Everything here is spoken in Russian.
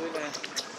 ใหญ่ขึ้นนะ